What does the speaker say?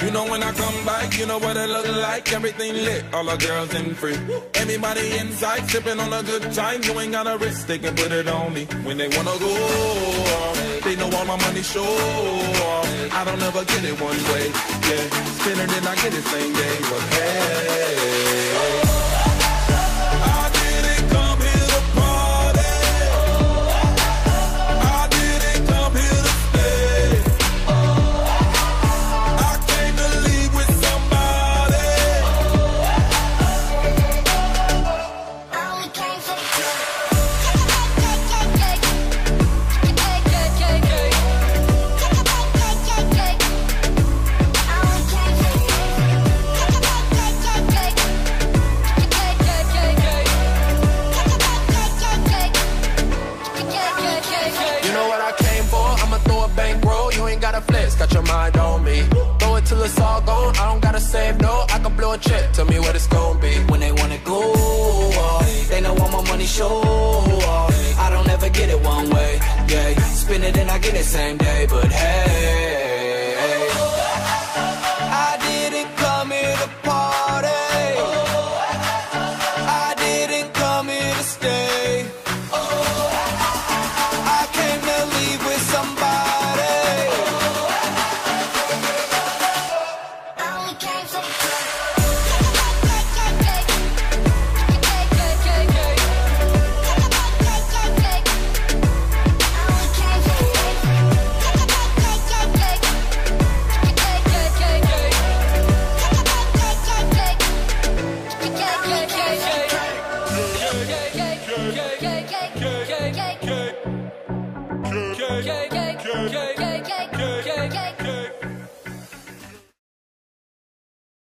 You know when I come back, you know what it look like. Everything lit, all the girls in free. Everybody inside, sipping on a good time. You ain't got a risk, they can put it on me. When they wanna go, they know all my money show. I don't ever get it one way, yeah. Spin it, then I get it same day. But hey. Gotta flex, got your mind on me. Throw it till it's all gone. I don't gotta save no. I can blow a check. Tell me what it's gonna be. When they wanna go off, they know all my money show off. I don't ever get it one way, yeah. Spin it and I get it same day, but hey.